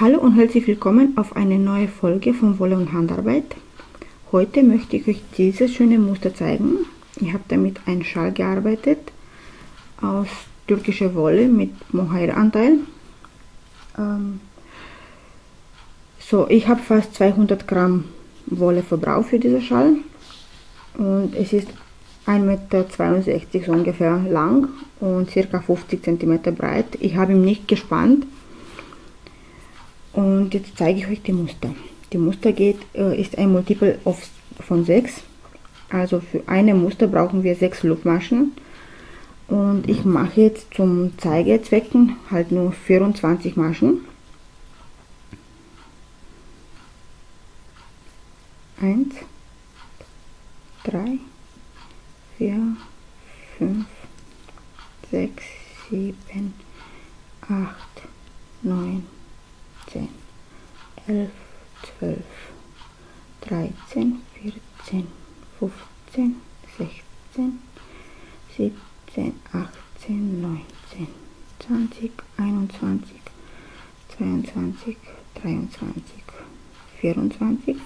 Hallo und herzlich willkommen auf eine neue Folge von Wolle und Handarbeit. Heute möchte ich euch dieses schöne Muster zeigen. Ich habe damit einen Schal gearbeitet aus türkischer Wolle mit Mohair-Anteil. Ähm so, ich habe fast 200 Gramm Wolle verbraucht für diesen Schal und es ist 1,62 Meter so ungefähr lang und ca. 50 cm breit. Ich habe ihn nicht gespannt und jetzt zeige ich euch die Muster. Die Muster geht, äh, ist ein Multiple of, von 6. Also für eine Muster brauchen wir 6 Luftmaschen. Und ich mache jetzt zum Zeigezwecken halt nur 24 Maschen. 1, 3, 4, 5, 6, 7, 8, 9, 10, 11, 12, 13, 14, 15, 16, 17, 18, 19, 20, 21, 22, 23, 24.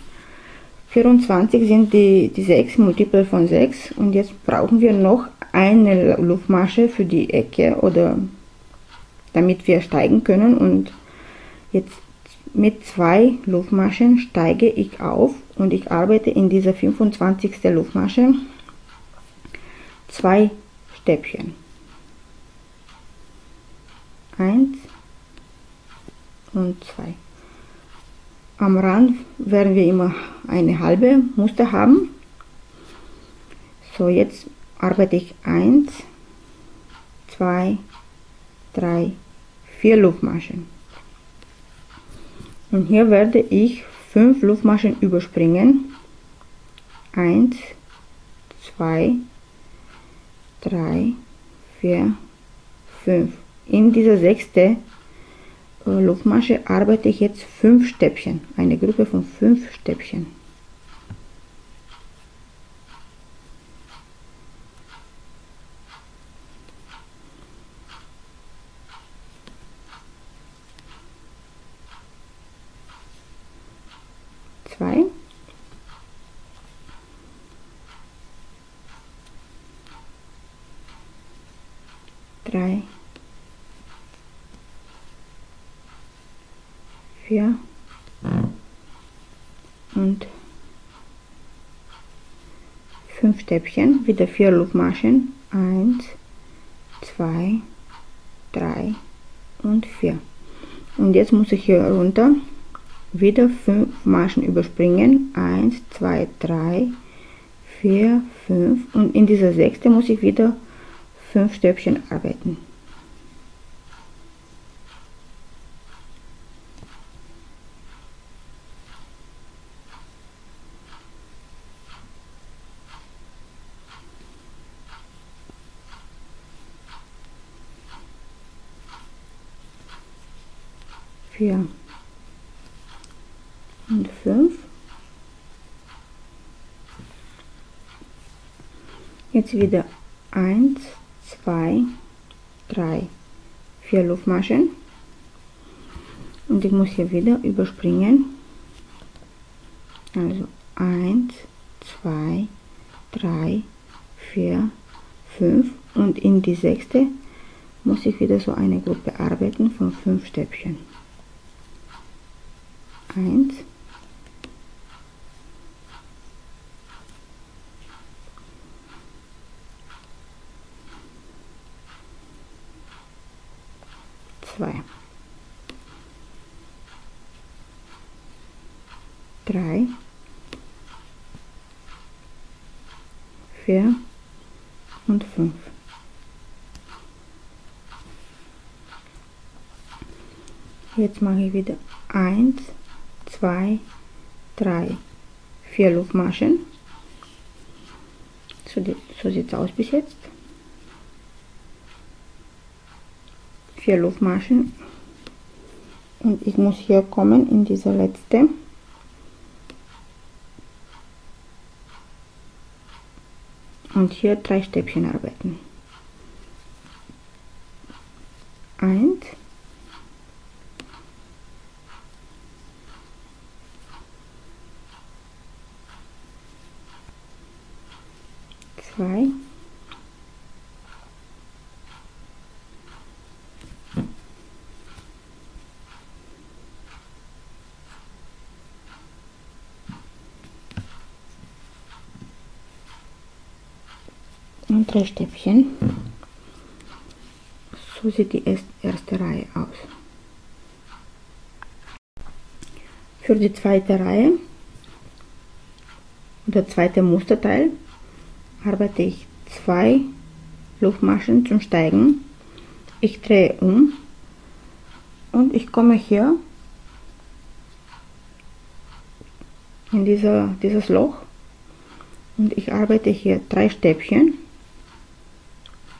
24 sind die, die 6 Multiple von 6 und jetzt brauchen wir noch eine Luftmasche für die Ecke oder damit wir steigen können und Jetzt mit zwei Luftmaschen steige ich auf und ich arbeite in dieser 25. Luftmasche zwei Stäbchen. Eins und zwei. Am Rand werden wir immer eine halbe Muster haben. So, jetzt arbeite ich eins, zwei, drei, vier Luftmaschen. Und hier werde ich fünf Luftmaschen überspringen. Eins, zwei, drei, vier, fünf. In dieser sechste äh, Luftmasche arbeite ich jetzt fünf Stäbchen, eine Gruppe von fünf Stäbchen. 5 Stäbchen, wieder 4 Loopmaschen, 1, 2, 3 und 4. Und jetzt muss ich hier runter wieder 5 Maschen überspringen, 1, 2, 3, 4, 5 und in dieser sechste muss ich wieder 5 Stäbchen arbeiten. Vier und 5. Jetzt wieder 1, 2, 3, 4 Luftmaschen. Und ich muss hier wieder überspringen. Also 1, 2, 3, 4, 5 und in die sechste muss ich wieder so eine Gruppe arbeiten von 5 Stäbchen. 1, zwei, drei, vier. Und fünf. Jetzt mache ich wieder eins, zwei, drei, vier Luftmaschen. So, so sieht es aus bis jetzt. vier Luftmaschen und ich muss hier kommen in diese letzte und hier drei Stäbchen arbeiten eins zwei, und drei Stäbchen. So sieht die erste Reihe aus. Für die zweite Reihe oder zweite Musterteil arbeite ich zwei Luftmaschen zum Steigen. Ich drehe um und ich komme hier in dieser, dieses Loch und ich arbeite hier drei Stäbchen.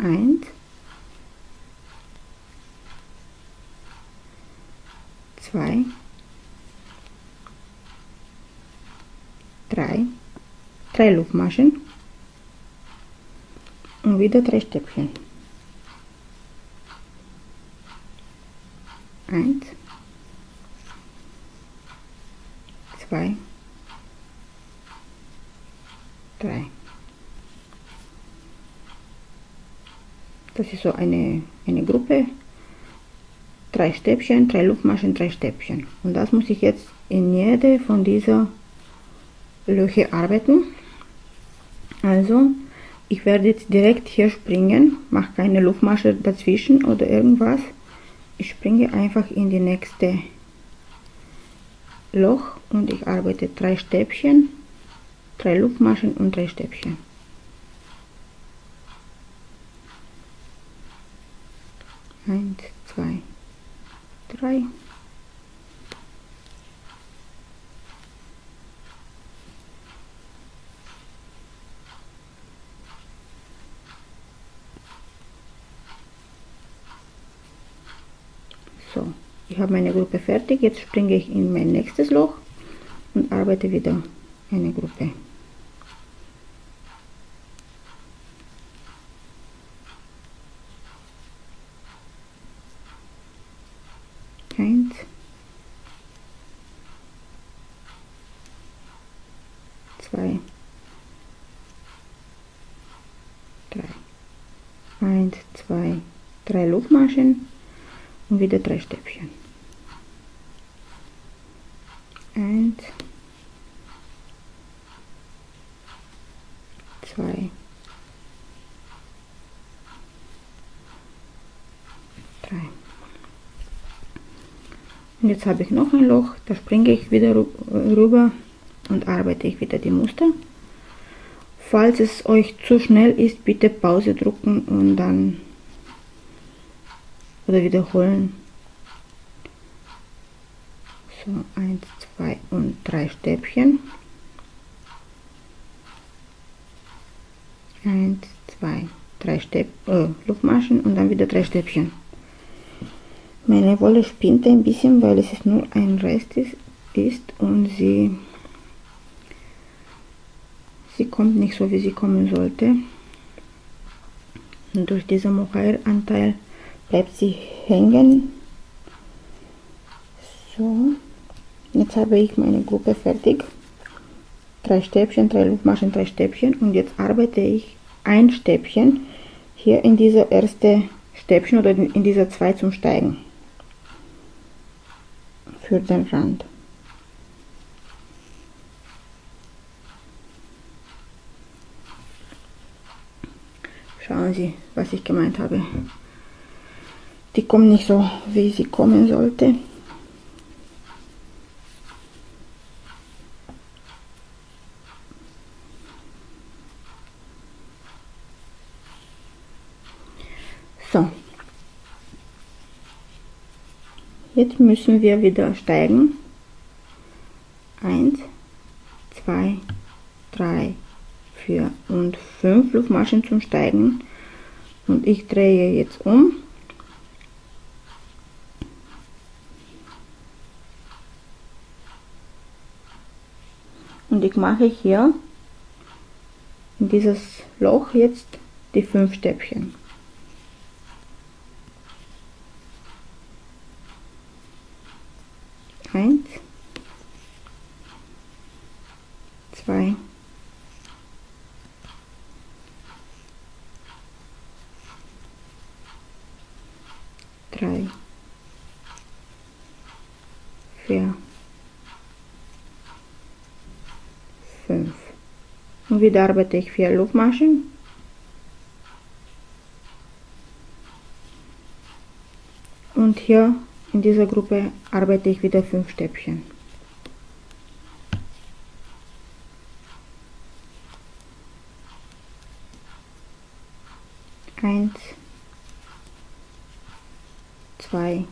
1, 2, 3, 3 Luftmaschen. Und wieder 3 Stäbchen. 1, Das ist so eine, eine Gruppe. Drei Stäbchen, drei Luftmaschen, drei Stäbchen. Und das muss ich jetzt in jede von dieser Löcher arbeiten. Also ich werde jetzt direkt hier springen, mache keine Luftmasche dazwischen oder irgendwas. Ich springe einfach in die nächste Loch und ich arbeite drei Stäbchen, drei Luftmaschen und drei Stäbchen. Eins, zwei, drei. So, ich habe meine Gruppe fertig. Jetzt springe ich in mein nächstes Loch und arbeite wieder eine Gruppe. Eins, zwei, drei. Eins, zwei, Luftmaschen und wieder drei Stäbchen. Eins, zwei, drei. Und jetzt habe ich noch ein Loch, da springe ich wieder rüber und arbeite ich wieder die Muster. Falls es euch zu schnell ist, bitte Pause drücken und dann oder wiederholen. So, 1, 2 und 3 Stäbchen. 1, 2, 3 Stäb äh, Luftmaschen und dann wieder 3 Stäbchen. Meine Wolle spinnt ein bisschen, weil es nur ein Rest ist, ist und sie, sie kommt nicht so, wie sie kommen sollte. Und durch diesen Mohair-Anteil bleibt sie hängen. So, jetzt habe ich meine Gruppe fertig. Drei Stäbchen, drei Luftmaschen, drei Stäbchen und jetzt arbeite ich ein Stäbchen hier in dieser erste Stäbchen oder in dieser zwei zum Steigen für den Rand. Schauen Sie, was ich gemeint habe die kommt nicht so, wie sie kommen sollte. So. Jetzt müssen wir wieder steigen. Eins, zwei, drei, vier und fünf Luftmaschen zum Steigen. Und ich drehe jetzt um und ich mache hier in dieses Loch jetzt die fünf Stäbchen. Eins, zwei, drei, vier. Und wieder arbeite ich vier Luftmaschen. Und hier in dieser Gruppe arbeite ich wieder fünf Stäbchen. Eins, zwei,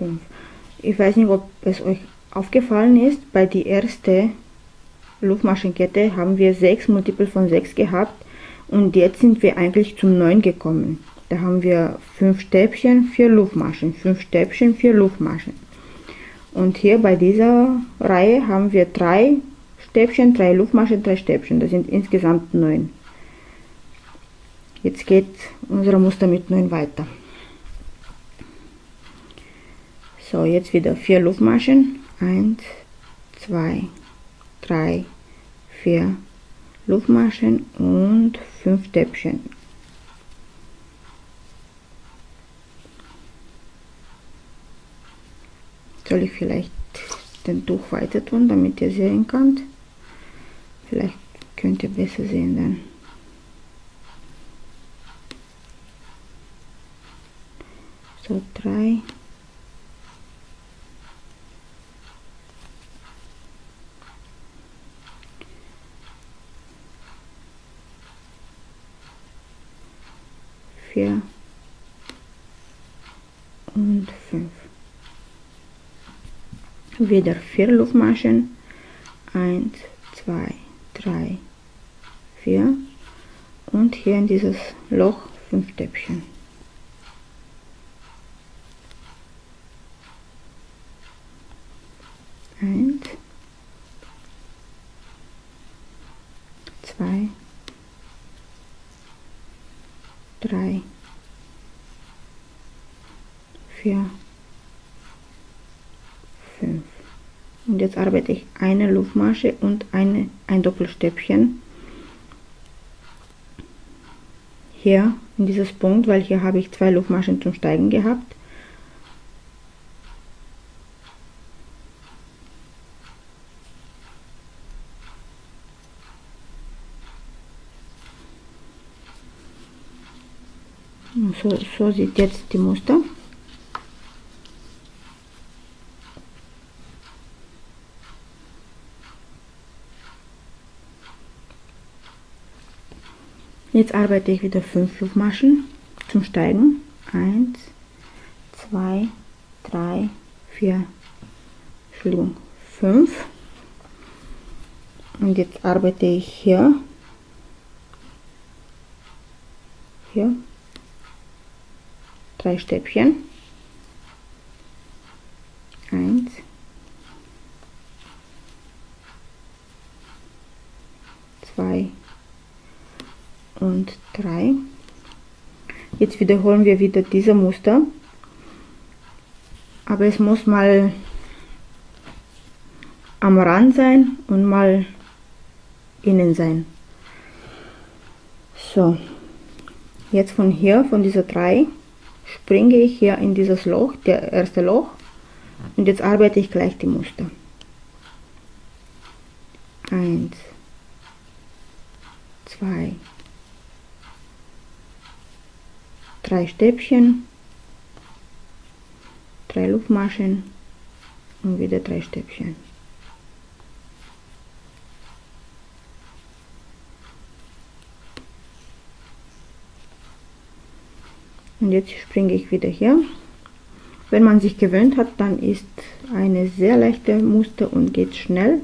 5. Ich weiß nicht, ob es euch aufgefallen ist, bei der ersten Luftmaschenkette haben wir 6 Multiple von 6 gehabt und jetzt sind wir eigentlich zum 9 gekommen. Da haben wir 5 Stäbchen, 4 Luftmaschen, 5 Stäbchen, 4 Luftmaschen. Und hier bei dieser Reihe haben wir 3 Stäbchen, 3 Luftmaschen, 3 Stäbchen. Das sind insgesamt 9. Jetzt geht unser Muster mit 9 weiter. So, jetzt wieder 4 Luftmaschen. 1, 2, 3, 4 Luftmaschen und 5 Stäbchen. Soll ich vielleicht den Tuch weiter tun, damit ihr sehen könnt? Vielleicht könnt ihr besser sehen dann. So, drei. Vier und fünf. Wieder vier Luftmaschen. Eins, zwei, drei, vier. Und hier in dieses Loch fünf Stäbchen. Eins, zwei, drei, vier, fünf. Und jetzt arbeite ich eine Luftmasche und eine, ein Doppelstäbchen hier in dieses Punkt, weil hier habe ich zwei Luftmaschen zum Steigen gehabt. So, so sieht jetzt die Muster. Jetzt arbeite ich wieder fünf Luftmaschen zum Steigen. Eins, zwei, drei, vier, Entschuldigung, fünf. Und jetzt arbeite ich hier, hier drei Stäbchen. 3. Jetzt wiederholen wir wieder diese Muster. Aber es muss mal am Rand sein und mal innen sein. So, jetzt von hier, von dieser 3, springe ich hier in dieses Loch, der erste Loch. Und jetzt arbeite ich gleich die Muster. 1, 2, drei Stäbchen, drei Luftmaschen und wieder drei Stäbchen. Und jetzt springe ich wieder hier. Wenn man sich gewöhnt hat, dann ist eine sehr leichte Muster und geht schnell.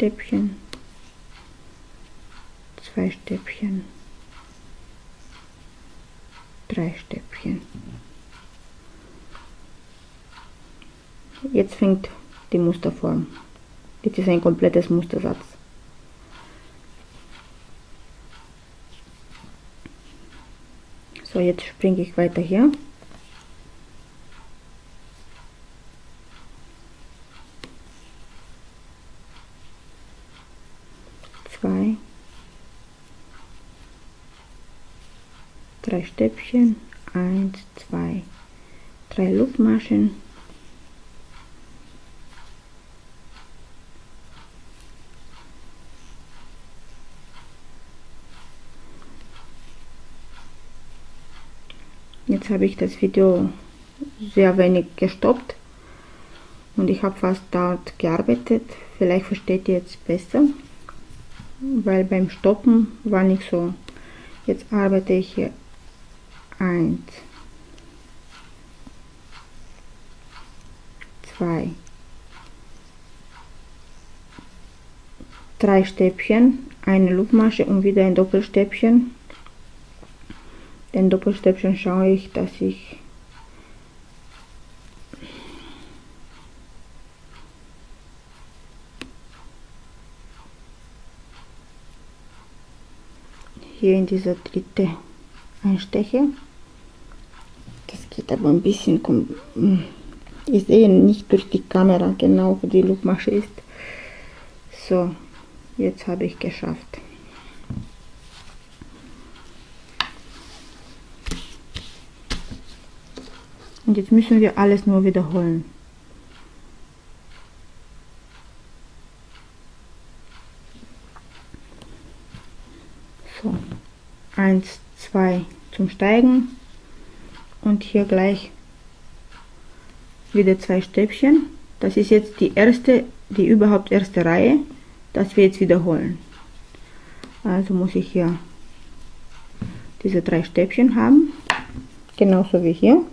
Stäbchen, zwei Stäbchen, drei Stäbchen. Jetzt fängt die Musterform. Jetzt ist ein komplettes Mustersatz. So, jetzt springe ich weiter hier. Stäbchen. Eins, zwei, drei Luftmaschen. Jetzt habe ich das Video sehr wenig gestoppt und ich habe fast dort gearbeitet. Vielleicht versteht ihr jetzt besser, weil beim Stoppen war nicht so. Jetzt arbeite ich hier 1, 2, 3 Stäbchen, eine Luftmasche und wieder ein Doppelstäbchen. Den Doppelstäbchen schaue ich, dass ich hier in dieser dritte einsteche. Das geht aber ein bisschen, ich sehe nicht durch die Kamera genau, wo die Luftmasche ist. So, jetzt habe ich geschafft. Und jetzt müssen wir alles nur wiederholen. So, 1, 2 zum Steigen und hier gleich wieder zwei Stäbchen. Das ist jetzt die erste, die überhaupt erste Reihe, das wir jetzt wiederholen. Also muss ich hier diese drei Stäbchen haben, genauso wie hier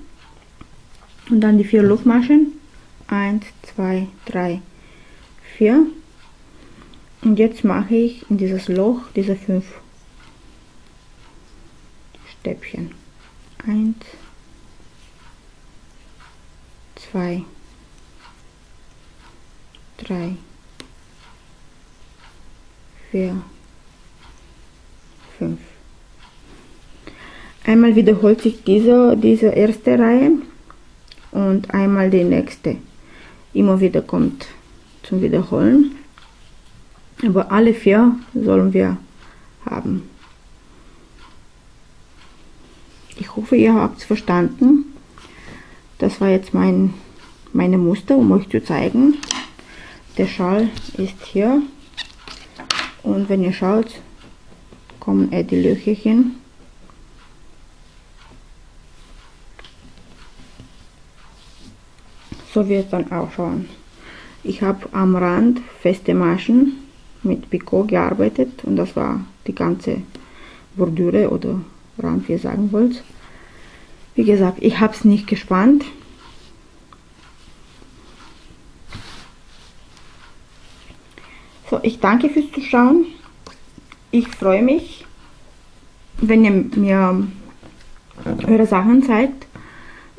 und dann die vier Luftmaschen 1 2 3 4 und jetzt mache ich in dieses Loch diese fünf Stäbchen 1 2 3 4 5 Einmal wiederholt sich diese, diese erste Reihe und einmal die nächste. Immer wieder kommt zum Wiederholen. Aber alle vier sollen wir haben. Ich hoffe, ihr habt es verstanden. Das war jetzt mein, meine Muster, um euch zu zeigen. Der Schal ist hier. Und wenn ihr schaut, kommen äh die Löcherchen so wird es dann ausschauen. Ich habe am Rand feste Maschen mit Picot gearbeitet und das war die ganze Bordüre oder Rand, wie ihr sagen wollt. Wie gesagt, ich habe es nicht gespannt. So, ich danke fürs Zuschauen. Ich freue mich, wenn ihr mir eure Sachen zeigt.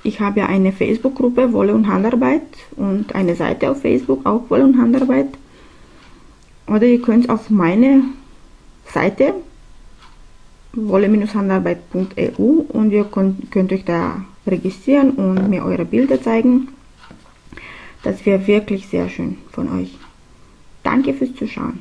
Ich habe ja eine Facebook-Gruppe Wolle und Handarbeit und eine Seite auf Facebook, auch Wolle und Handarbeit. Oder ihr könnt auf meine Seite wolle-handarbeit.eu und ihr könnt, könnt euch da registrieren und mir eure Bilder zeigen. Das wäre wirklich sehr schön von euch. Danke fürs Zuschauen.